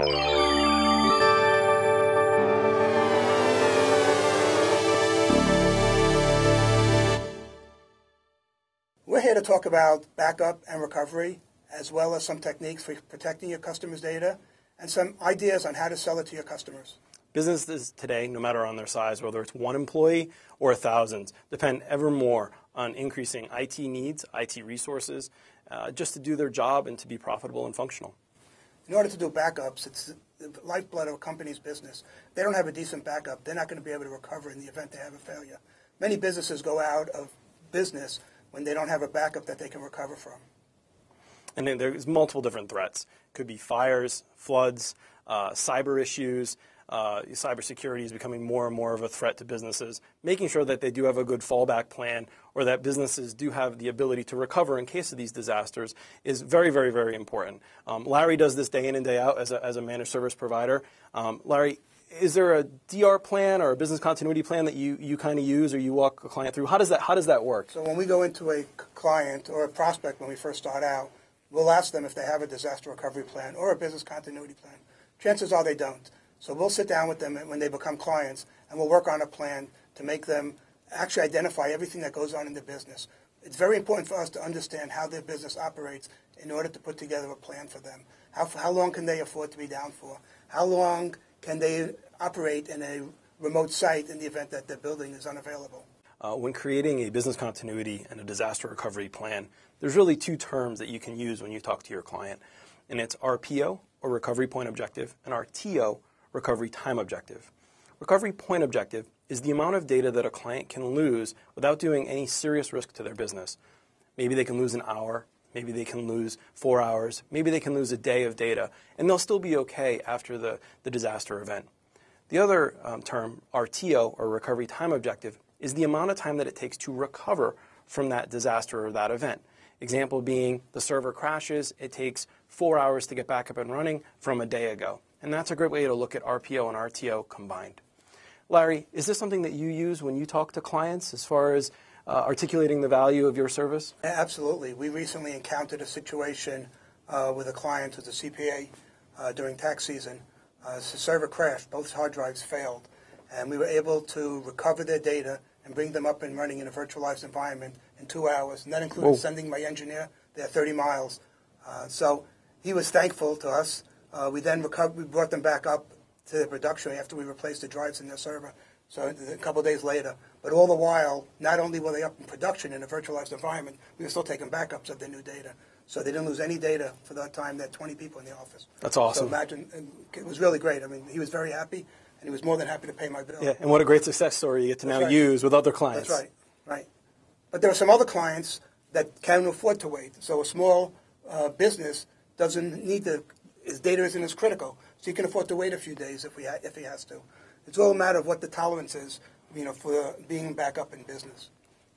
We're here to talk about backup and recovery, as well as some techniques for protecting your customers' data and some ideas on how to sell it to your customers. Businesses today, no matter on their size, whether it's one employee or thousands, depend ever more on increasing IT needs, IT resources, uh, just to do their job and to be profitable and functional. In order to do backups, it's the lifeblood of a company's business. They don't have a decent backup, they're not going to be able to recover in the event they have a failure. Many businesses go out of business when they don't have a backup that they can recover from. And then there's multiple different threats. Could be fires, floods, uh, cyber issues. Uh, cybersecurity is becoming more and more of a threat to businesses. Making sure that they do have a good fallback plan or that businesses do have the ability to recover in case of these disasters is very, very, very important. Um, Larry does this day in and day out as a, as a managed service provider. Um, Larry, is there a DR plan or a business continuity plan that you, you kind of use or you walk a client through? How does that how does that work? So when we go into a client or a prospect when we first start out, we'll ask them if they have a disaster recovery plan or a business continuity plan. Chances are they don't. So we'll sit down with them when they become clients and we'll work on a plan to make them actually identify everything that goes on in the business. It's very important for us to understand how their business operates in order to put together a plan for them. How, how long can they afford to be down for? How long can they operate in a remote site in the event that their building is unavailable? Uh, when creating a business continuity and a disaster recovery plan, there's really two terms that you can use when you talk to your client, and it's RPO, or Recovery Point Objective, and RTO, Recovery Time Objective. Recovery Point Objective is the amount of data that a client can lose without doing any serious risk to their business. Maybe they can lose an hour, maybe they can lose four hours, maybe they can lose a day of data, and they'll still be okay after the, the disaster event. The other um, term, RTO, or Recovery Time Objective, is the amount of time that it takes to recover from that disaster or that event. Example being the server crashes, it takes four hours to get back up and running from a day ago. And that's a great way to look at RPO and RTO combined. Larry, is this something that you use when you talk to clients as far as uh, articulating the value of your service? Absolutely. We recently encountered a situation uh, with a client who's a CPA uh, during tax season. Uh, the server crashed, both hard drives failed, and we were able to recover their data and bring them up and running in a virtualized environment in two hours. And that included Whoa. sending my engineer there 30 miles. Uh, so he was thankful to us. Uh, we then recovered, we brought them back up to the production after we replaced the drives in their server. So a couple days later. But all the while, not only were they up in production in a virtualized environment, we were still taking backups of their new data. So they didn't lose any data for that time. They had 20 people in the office. That's awesome. So imagine, it was really great. I mean, he was very happy and he was more than happy to pay my bill. Yeah, and what a great success story you get to That's now right. use with other clients. That's right, right. But there are some other clients that can't afford to wait. So a small uh, business doesn't need to, his data isn't as critical. So he can afford to wait a few days if, we ha- if he has to. It's all a matter of what the tolerance is, you know, for being back up in business.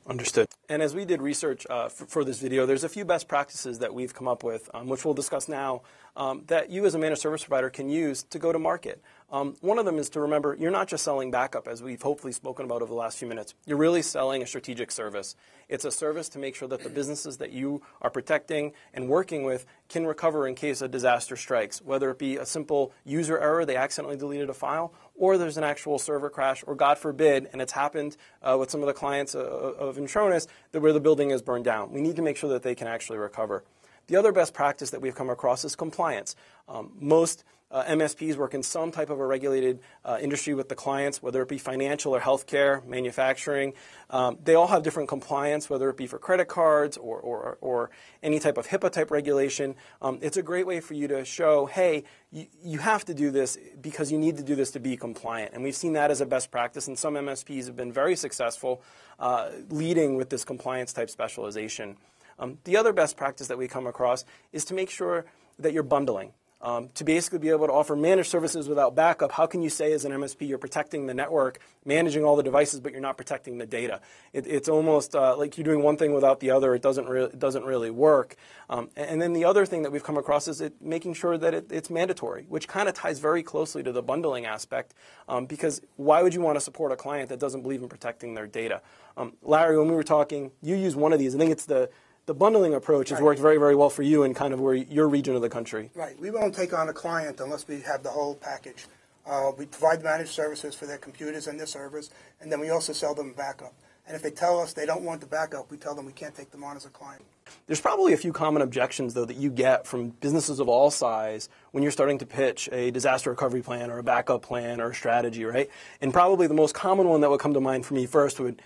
Understood. And as we did research uh, for, for, this video, there's a few best practices that we've come up with, um, which we'll discuss now, um, that you as a managed service provider can use to go to market. Um, one of them is to remember you're not just selling backup, as we've hopefully spoken about over the last few minutes. You're really selling a strategic service. It's a service to make sure that the businesses that you are protecting and working with can recover in case a disaster strikes, whether it be a simple user error, they accidentally deleted a file, or there's an actual server crash, or God forbid, and it's happened uh, with some of the clients uh, of Intronis, that where the building is burned down. We need to make sure that they can actually recover. The other best practice that we've come across is compliance. Um, most uh, MSPs work in some type of a regulated uh, industry with the clients, whether it be financial or healthcare, manufacturing. Um, they all have different compliance, whether it be for credit cards or, or, or any type of HIPAA type regulation. Um, it's a great way for you to show, hey, you, you have to do this because you need to do this to be compliant. And we've seen that as a best practice, and some MSPs have been very successful uh, leading with this compliance type specialization. Um, the other best practice that we come across is to make sure that you're bundling. Um, to basically be able to offer managed services without backup, how can you say as an MSP you're protecting the network, managing all the devices, but you're not protecting the data? It, it's almost uh, like you're doing one thing without the other. It doesn't, re- it doesn't really work. Um, and then the other thing that we've come across is it, making sure that it, it's mandatory, which kind of ties very closely to the bundling aspect. Um, because why would you want to support a client that doesn't believe in protecting their data? Um, Larry, when we were talking, you use one of these. I think it's the the bundling approach has Right. worked very, very well for you in kind of where your region of the country. Right. We won't take on a client unless we have the whole package. Uh, we provide managed services for their computers and their servers, and then we also sell them backup. And if they tell us they don't want the backup, we tell them we can't take them on as a client. There's probably a few common objections, though, that you get from businesses of all size when you're starting to pitch a disaster recovery plan or a backup plan or a strategy, right? And probably the most common one that would come to mind for me first would,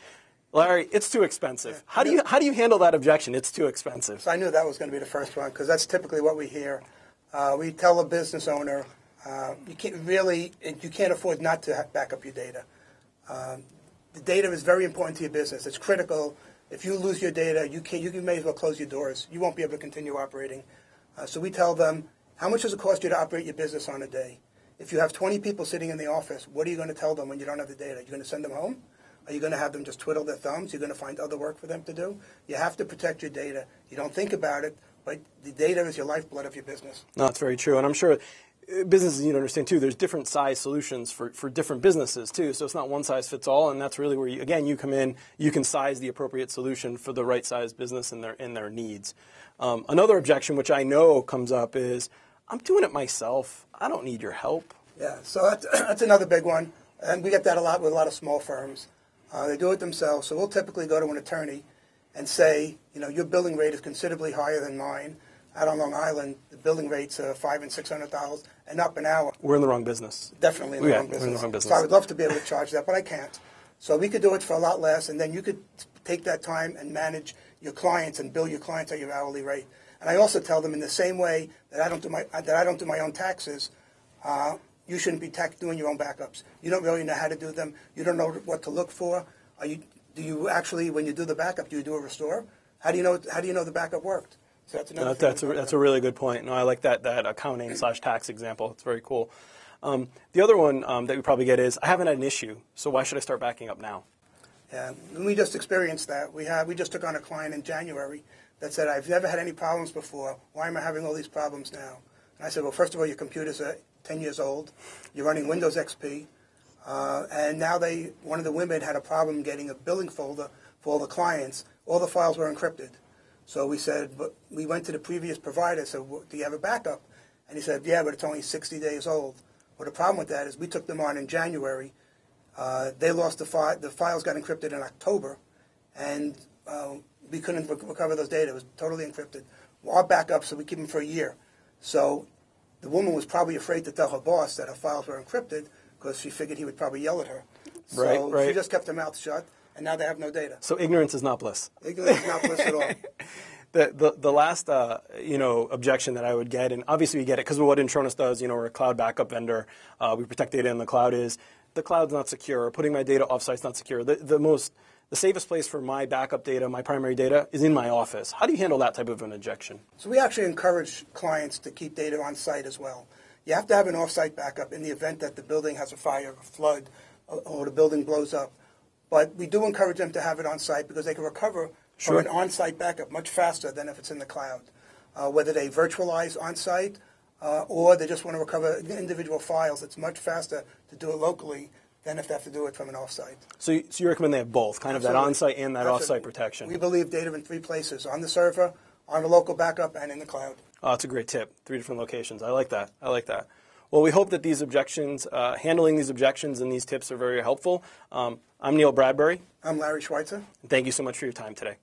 Larry, it's too expensive. How do you how do you handle that objection? It's too expensive. So I knew that was going to be the first one because that's typically what we hear. Uh, we tell a business owner, uh, you can't really, you can't afford not to back up your data. Um, the data is very important to your business. It's critical. If you lose your data, you can you can may as well close your doors. You won't be able to continue operating. Uh, so we tell them, how much does it cost you to operate your business on a day? If you have 20 people sitting in the office, what are you going to tell them when you don't have the data? You're going to send them home? Are you going to have them just twiddle their thumbs? You're going to find other work for them to do? You have to protect your data. You don't think about it, but the data is your lifeblood of your business. No, it's very true, and I'm sure uh, businesses need to understand too. There's different size solutions for, for different businesses too, so it's not one size fits all, and that's really where you, again you come in. You can size the appropriate solution for the right size business and their and their needs. Um, another objection, which I know comes up, is I'm doing it myself. I don't need your help. Yeah, so that's, that's another big one. And we get that a lot with a lot of small firms. Uh, they do it themselves. So we'll typically go to an attorney and say, you know, your billing rate is considerably higher than mine. Out on Long Island, the billing rates are five and six hundred dollars and up an hour. We're in the wrong business. Definitely in the Yeah, wrong we're in business. the wrong business. So I would love to be able to charge that, but I can't. So we could do it for a lot less, and then you could take that time and manage your clients and bill your clients at your hourly rate. And I also tell them in the same way that I don't do my that I don't do my own taxes. Uh, you shouldn't be tax- doing your own backups. You don't really know how to do them. You don't know what to look for. Are you, do you actually, when you do the backup, do you do a restore? How do you know? How do you know the backup worked? So that's another. No, thing that's a, that's a really good point. No, I like that that accounting slash tax example. It's very cool. Um, the other one um, that we probably get is I haven't had an issue, so why should I start backing up now? Yeah, and we just experienced that. We had we just took on a client in January that said, "I've never had any problems before. Why am I having all these problems now?" And I said, "Well, first of all, your computers are 10 years old. You're running Windows XP, uh, and now they one of the women had a problem getting a billing folder for all the clients. All the files were encrypted. So we said, but we went to the previous provider. Said, "Do you have a backup?" And he said, "Yeah, but it's only 60 days old." Well, the problem with that is we took them on in January. Uh, they lost the file. The files got encrypted in October, and uh, we couldn't rec- recover those data. It was totally encrypted. Our backups, so we keep them for a year. So the woman was probably afraid to tell her boss that her files were encrypted because she figured he would probably yell at her. So Right, she just kept her mouth shut, and now they have no data. So ignorance is not bliss. Ignorance is not bliss at all. The, the, the last uh, you know objection that I would get, and obviously we get it because of what Intronis does. You know, we're a cloud backup vendor. Uh, we protect data in the cloud. Is the cloud's not secure? Putting my data offsite's not secure. The, the most the safest place for my backup data, my primary data, is in my office. How do you handle that type of an injection? So we actually encourage clients to keep data on site as well. You have to have an off-site backup in the event that the building has a fire, a flood, or, the building blows up. But we do encourage them to have it on site because they can recover Sure. from an on-site backup much faster than if it's in the cloud. Uh, whether they virtualize on-site uh, or they just want to recover individual files, it's much faster to do it locally than if they have to do it from an off-site. So you, so you recommend they have both, kind of that on-site and that Absolutely. off-site protection. We believe data in three places: on the server, on the local backup, and in the cloud. Oh, that's a great tip. Three different locations. I like that. I like that. Well, we hope that these objections, uh, handling these objections and these tips are very helpful. Um, I'm Neal Bradbury. I'm Larry Schweitzer. Thank you so much for your time today.